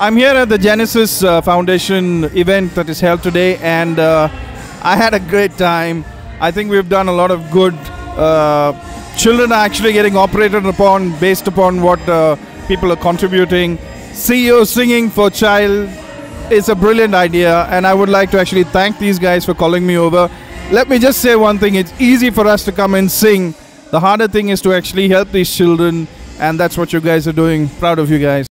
I'm here at the Genesis uh, Foundation event that is held today, and uh, I had a great time. I think we've done a lot of good. Uh, children are actually getting operated upon based upon what uh, people are contributing. CEO singing for child is a brilliant idea, and I would like to actually thank these guys for calling me over. Let me just say one thing it's easy for us to come and sing. The harder thing is to actually help these children, and that's what you guys are doing. Proud of you guys.